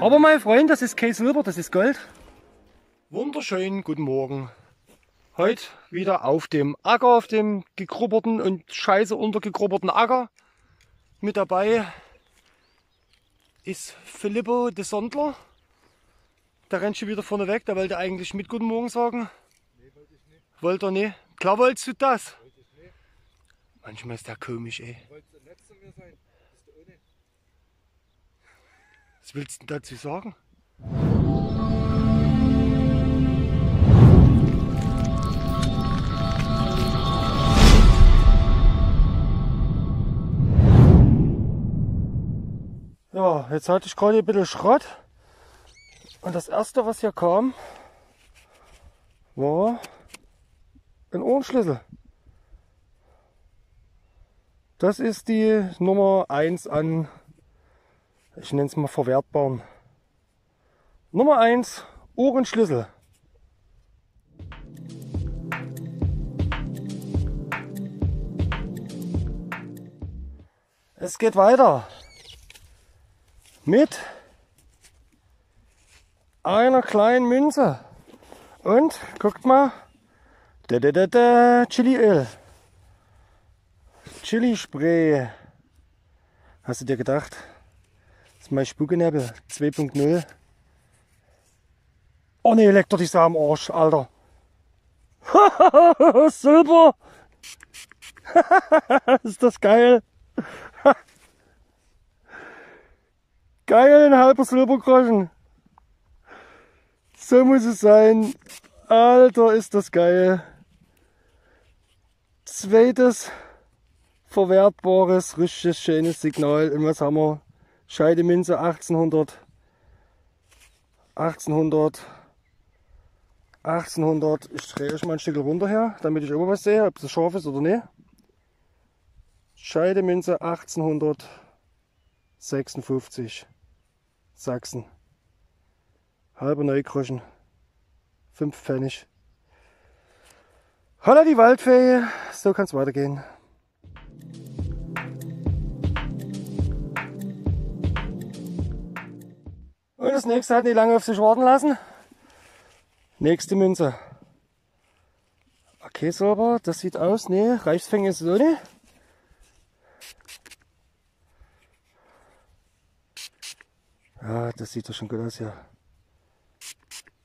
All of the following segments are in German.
Aber mein Freund, das ist kein Silber, das ist Gold. Wunderschön, guten Morgen. Heute wieder auf dem Acker, auf dem gegrubberten und scheiße untergegrubberten Acker. Mit dabei ist Filippo de Sondler. Der rennt schon wieder vorne weg, der wollte eigentlich mit Guten Morgen sagen. Nee, wollte ich nicht. Wollte er nicht? Klar wolltest du das? Wollte ich nicht. Manchmal ist der komisch, ey. Wolltest du nett zu mir sein? Bist du ohne? Was willst du dazu sagen? Ja, jetzt hatte ich gerade ein bisschen Schrott. Und das erste, was hier kam, war ein Ohrenschlüssel. Das ist die Nummer 1 an, ich nenne es mal verwertbaren. Nummer 1, Ohrenschlüssel. Es geht weiter mit einer kleinen Münze. Und guckt mal, da, da, da, da, Chiliöl. Chili Spray. Hast du dir gedacht? Ist mein Spuckenebel 2.0. Oh ne, leck doch dich am Arsch, Alter. Silber. ist das geil. Geil, ein halber Silbergroschen. So muss es sein. Alter, ist das geil. Zweites verwertbares, richtig schönes Signal. Und was haben wir? Scheidemünze 1800. 1800. 1800. Ich drehe euch mal ein Stück runter her, damit ich immer was sehe, ob es scharf ist oder nicht. Scheidemünze 1856. Sachsen. Halber Neugroschen. 5 Pfennig. Holla die Waldfee. So kann es weitergehen. Das nächste hat nicht lange auf sich warten lassen. Nächste Münze. Okay, sauber. Das sieht aus. Nee, Reichsfänger ist auch nicht. Ja, das sieht doch schon gut aus hier.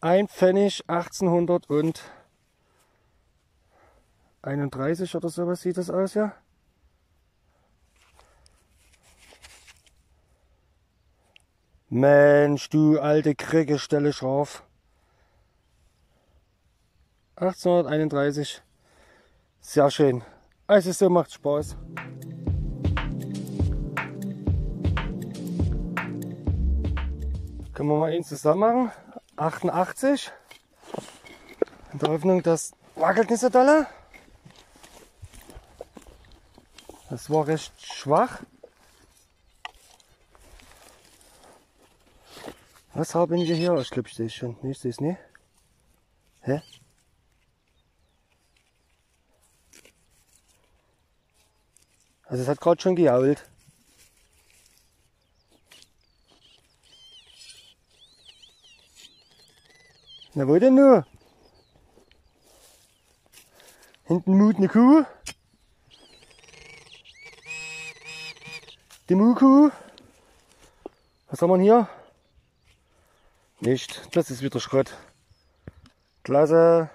Ein Pfennig 1831 oder sowas sieht das aus ja. Mensch, du alte Kricke, stelle scharf. 1831. Sehr schön. Also so macht Spaß. Können wir mal eins zusammen machen. 88. In der Hoffnung, das wackelt nicht so doll. Das war recht schwach. Was haben wir hier? Ich glaube, ich sehe es nicht. Hä? Also es hat gerade schon gejault. Na wo denn nur? Hinten mut eine Kuh. Die Muhkuh. Was haben wir hier? Nicht. Das ist wieder Schrott. Klasse.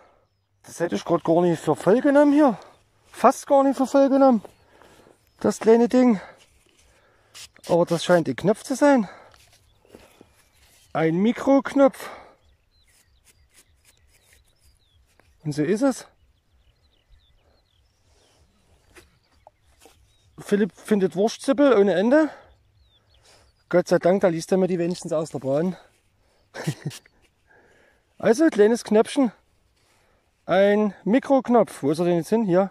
Das hätte ich gerade gar nicht für voll genommen hier. Fast gar nicht für voll genommen. Das kleine Ding. Aber das scheint ein Knopf zu sein. Ein Mikroknopf. Und so ist es. Philipp findet Wurstzippel ohne Ende. Gott sei Dank, da liest er mir die wenigstens aus der Bahn. also, kleines Knöpfchen. Ein Mikroknopf. Wo ist er denn jetzt hin? Hier.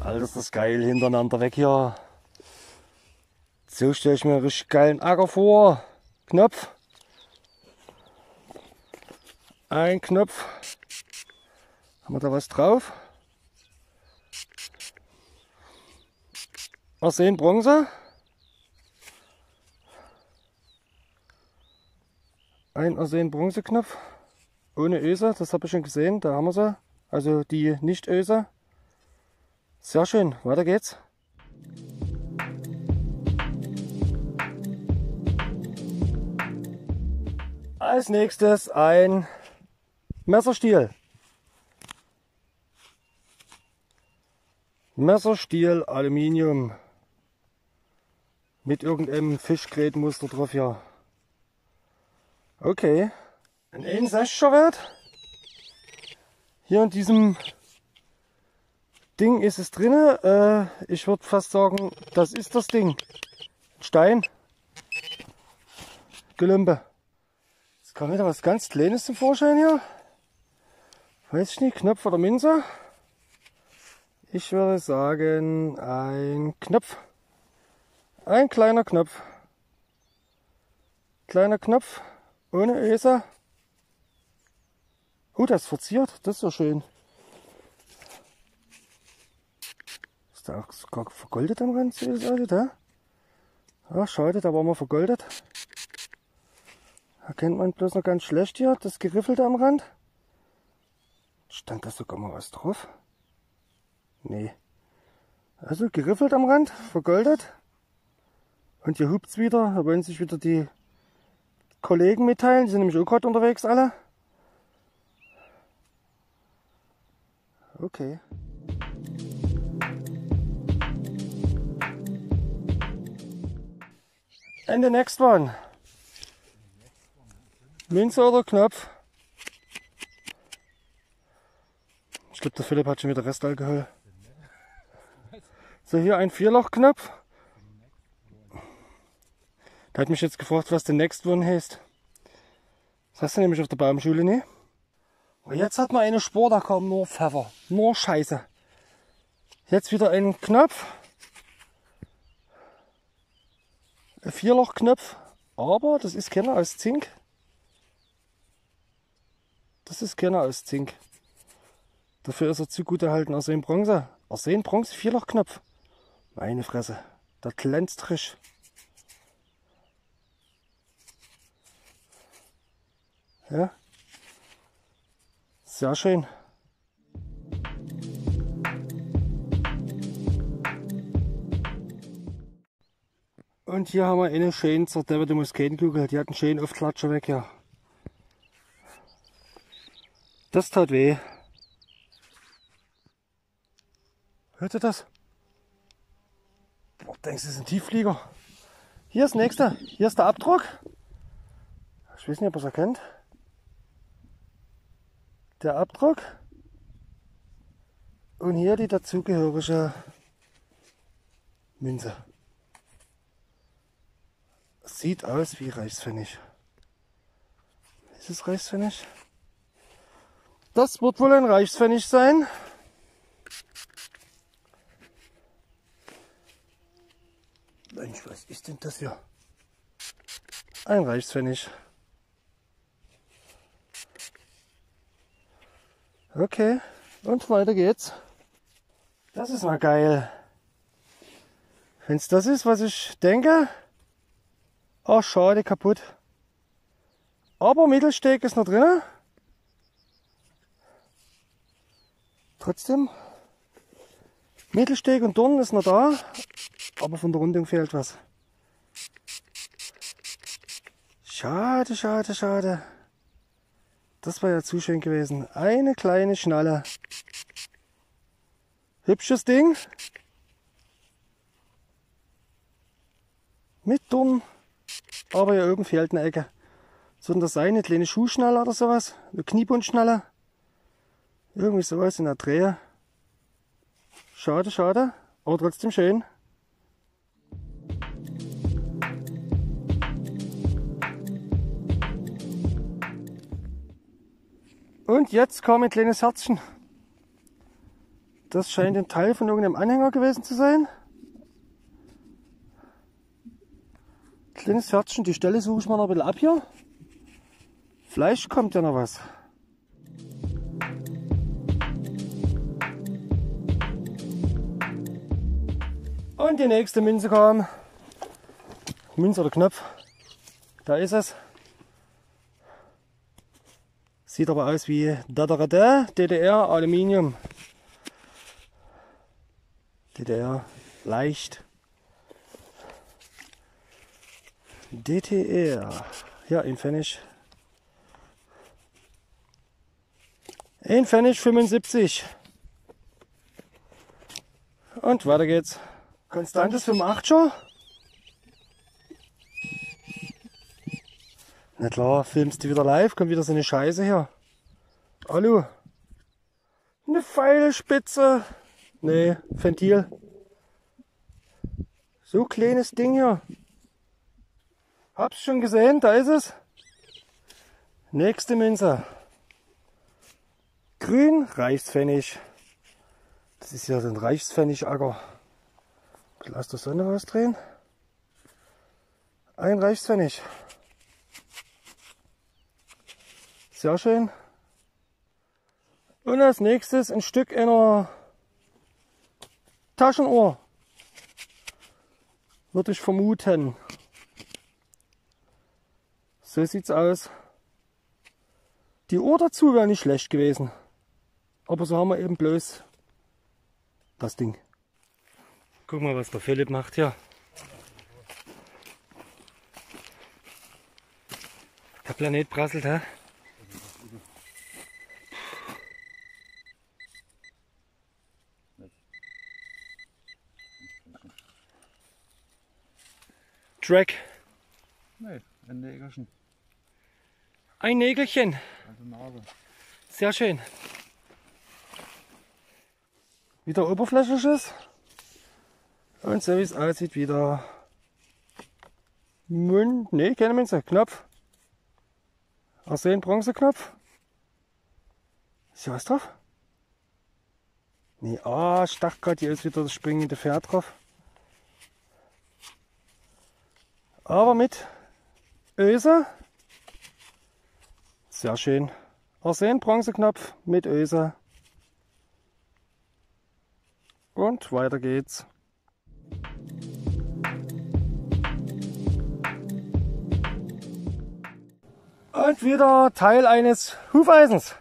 Alter, ist das geil hintereinander weg hier. So stelle ich mir einen richtig geilen Acker vor. Knopf. Ein Knopf. Haben wir da was drauf? Arsen Bronze. Ein Arsen Bronze Knopf. Ohne Öse, das habe ich schon gesehen, da haben wir sie. Also die nicht Öse. Sehr schön, weiter geht's. Als nächstes ein Messerstiel. Messerstiel Aluminium mit irgendeinem Fischgrätenmuster drauf, ja. Okay, ein 61er Wert. Hier in diesem Ding ist es drin. Äh, ich würde fast sagen, das ist das Ding. Stein. Gelümpe. Jetzt kam wieder was ganz Kleines zum Vorschein hier. Weiß ich nicht, Knopf oder Minze. Ich würde sagen, ein Knopf. Ein kleiner Knopf. Kleiner Knopf ohne Öse. Oh, das ist verziert. Das ist so schön. Ist da auch sogar vergoldet am Rand? Sieht das aus, da? Ja, schade, da war mal vergoldet. Erkennt man bloß noch ganz schlecht hier, das Geriffelte am Rand. Stand da sogar mal was drauf? Nee. Also geriffelt am Rand, vergoldet. Und hier hupt's wieder. Da wollen sich wieder die Kollegen mitteilen. Die sind nämlich auch gerade unterwegs alle. Okay. And the next one. Münze oder Knopf? Ich glaube, der Philipp hat schon wieder Restalkohol. So, hier ein Vierlochknopf. Der hat mich jetzt gefragt, was der Next One heißt. Das hast du nämlich auf der Baumschule nicht. Und jetzt hat man eine Spur, da kam nur Pfeffer. Nur Scheiße. Jetzt wieder ein Knopf. Ein Vierlochknopf. Aber das ist keiner aus Zink. Das ist keiner aus Zink. Dafür ist er zu gut erhalten. Arsen Bronze. Arsen Bronze, Vierlochknopf. Meine Fresse, das glänzt frisch. Ja, sehr schön. Und hier haben wir eine schön zerdepperte Musketenkugel. Die hat einen schönen Aufklatscher weg, ja. Das tat weh. Hört ihr das? denkst du, das ist ein Tiefflieger? Hier ist das nächste. Hier ist der Abdruck. Ich weiß nicht, ob ihr es erkennt. Der Abdruck. Und hier die dazugehörige Münze. Sieht aus wie Reichspfennig. Ist es Reichspfennig? Das wird wohl ein Reichspfennig sein. Mensch, was ist denn das hier? Ein Reichspfennig. Okay, und weiter geht's. Das ist mal geil. Wenn's das ist, was ich denke. Ach, schade, kaputt. Aber Mittelsteg ist noch drin. Trotzdem, Mittelsteg und Dorn ist noch da aber von der Rundung fehlt was. Schade, schade, schade. Das war ja zu schön gewesen. Eine kleine Schnalle. Hübsches Ding. Mit Dorn. Aber hier oben fehlt eine Ecke. Soll das sein? Eine kleine Schuhschnalle oder sowas? Eine Kniebundschnalle? Irgendwie sowas in der Drehe. Schade, schade. Aber trotzdem schön. Und jetzt kam ein kleines Herzchen. Das scheint ein Teil von irgendeinem Anhänger gewesen zu sein. Kleines Herzchen, die Stelle suche ich mal noch ein bisschen ab hier. Vielleicht kommt ja noch was. Und die nächste Münze kam. Münze oder Knopf. Da ist es. Sieht aber aus wie DDR Aluminium. DDR leicht. DTR. Ja, ein Pfennig. Ein Pfennig 75. Und weiter geht's. Konstantes 85er. Na klar, filmst du wieder live, kommt wieder so eine Scheiße hier. Hallo. Eine Pfeilspitze. Nee, Ventil. So kleines Ding hier. Hab's schon gesehen, da ist es. Nächste Münze. Grün, Reichspfennig. Das ist ja so ein Reichspfennig-Acker. Lass der Sonne rausdrehen. Ein Reichspfennig. Sehr schön. Und als nächstes ein Stück einer Taschenuhr. Würde ich vermuten. So sieht's aus. Die Uhr dazu wäre nicht schlecht gewesen. Aber so haben wir eben bloß das Ding. Guck mal, was der Philipp macht hier. Der Planet prasselt, hä? Track. Nein, ein Nägelchen. Ein Nägelchen. Also Nagel. Sehr schön. Wieder oberflächliches. Und so wie es aussieht, wieder Mund. Ne, keine Münze. Knopf. Arsen Bronzeknopf. Ist hier was drauf? Nee, ah, ich dachte gerade, hier ist wieder das springende Pferd drauf. Aber mit Öse. Sehr schön. Arsen Bronzeknopf mit Öse. Und weiter geht's. Und wieder Teil eines Hufeisens.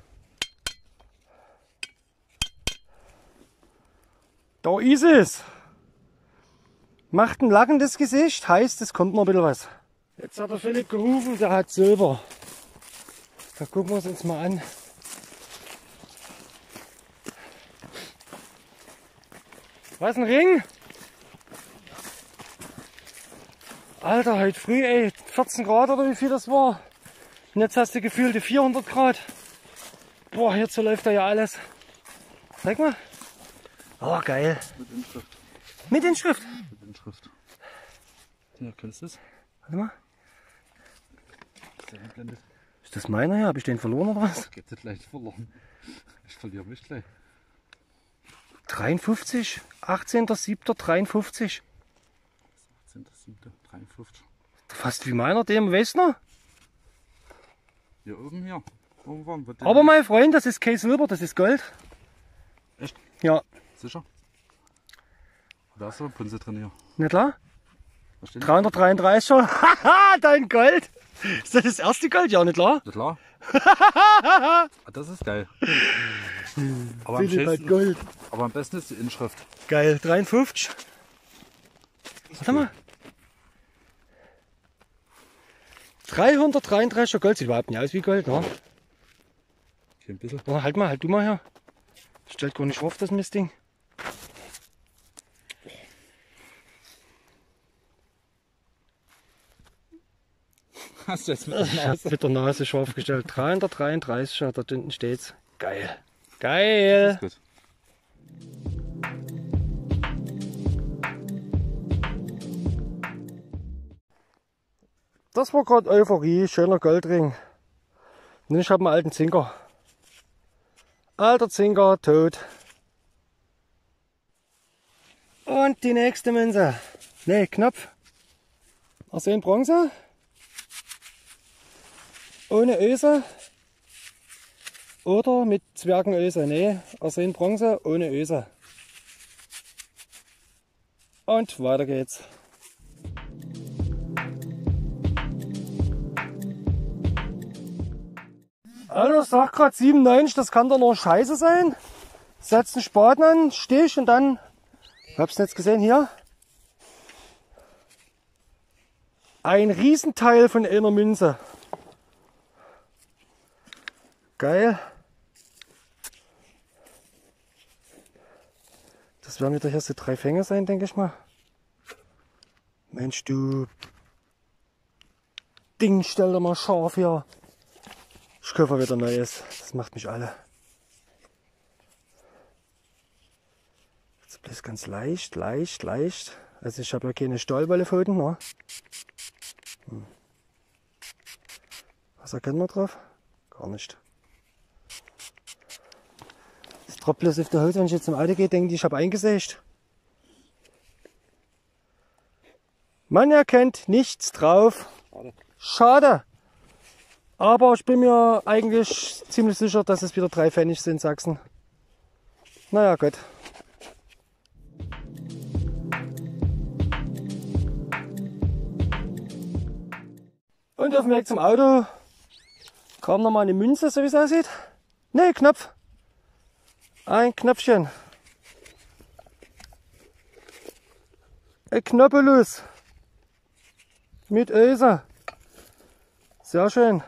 Da ist es. Macht ein lachendes Gesicht, heißt es kommt noch ein bisschen was. Jetzt hat der Philipp gerufen, der hat Silber. Da gucken wir es uns mal an. Was ein Ring? Alter, heute früh, ey, 14 Grad oder wie viel das war. Und jetzt hast du gefühlte 400 Grad. Boah, so läuft da ja alles. Zeig mal. Oh, geil. Mit Inschrift. Mit Inschrift. Inschrift. Ja, kennst du das? Warte mal. Ist der einblendet? Ist das meiner hier? Habe ich den verloren oder was? Geht das leicht verloren. Ich verliere mich gleich. 53. 18.07.53. 18.07.53. Fast wie meiner, dem Wessner. Hier oben hier. Irgendwann wird der- Aber mein Freund, das ist kein Silber, das ist Gold. Echt? Ja, Sicher? Da ist so eine Punze drin hier. nicht klar? Was steht 333 schon. Haha, dein Gold. Ist das das erste Gold? Ja, nicht klar? da? klar? Das ist geil. Aber am, schönsten, Gold. aber am besten ist die Inschrift. Geil, 53. Warte mal. 333 Gold sieht überhaupt nicht aus wie Gold, ne? Ein bisschen. Oh, halt mal, halt du mal her. Stellt gar nicht auf, das Mistding. Hast du jetzt mit Ich hab mit der Nase scharf gestellt. 333, da hinten steht's. Geil. Geil. Das war gerade Euphorie, schöner Goldring. Und ich habe einen alten Zinker. Alter Zinker, tot. Und die nächste Münze. Ne, Knopf. Arsen Bronze. Ohne Öse. Oder mit Zwergenöse. Ne, Arsen Bronze ohne Öse. Und weiter geht's. Also, ich sag grad 97, das kann doch nur Scheiße sein. Setzt einen Spaten an, Stich und dann, ich hab's jetzt gesehen hier, ein Riesenteil von einer Münze. Geil. Das werden wieder so drei Fänge sein, denke ich mal. Mensch, du Ding, stell dir mal scharf hier. Ich kaufe wieder Neues. Das macht mich alle. Jetzt bloß ganz leicht, leicht, leicht. Also ich habe ja keine Stahlwollepfoten. Ne? Hm. Was erkennen wir drauf? Gar nicht. Tropft bloß auf der Haut, wenn ich jetzt zum Auto gehe, denke ich, ich habe eingesägt. Man erkennt nichts drauf. Schade. Aber ich bin mir eigentlich ziemlich sicher, dass es wieder drei Pfennig sind, Sachsen. Naja, gut. Und auf dem Weg zum Auto kam nochmal eine Münze, so wie es aussieht. Ne, Knopf. Ein Knöpfchen. Ein Knoppelus. Mit Öse. Sehr schön.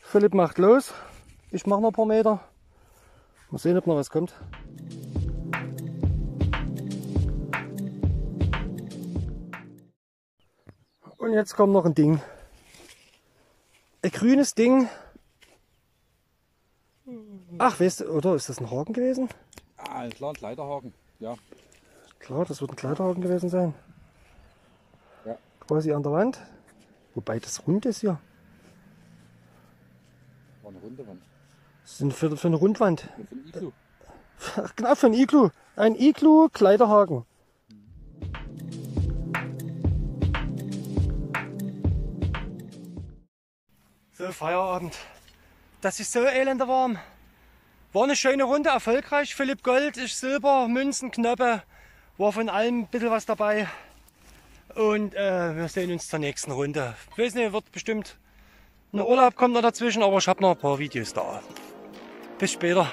Philipp macht los. Ich mache noch ein paar Meter. Mal sehen, ob noch was kommt. Und jetzt kommt noch ein Ding. Ein grünes Ding. Ach, weißt du, oder ist das ein Haken gewesen? Ah, klar, ein Kleiderhaken. Ja. Klar, das wird ein Kleiderhaken gewesen sein. Ja. Quasi an der Wand. Wobei das rund ist hier. War eine runde Wand. Das ist für, für eine Rundwand. Ja, Für ein Iglu. Ach, genau, für ein Iglu. Ein Iglu Kleiderhaken. So, Feierabend. Das ist so elender warm. War eine schöne Runde, erfolgreich. Philipp Gold, ich Silber, Münzen, Knoppe. War von allem ein bisschen was dabei. Und äh, wir sehen uns zur nächsten Runde. Ich weiß nicht, wird bestimmt ein Urlaub kommt noch dazwischen, aber ich habe noch ein paar Videos da. Bis später.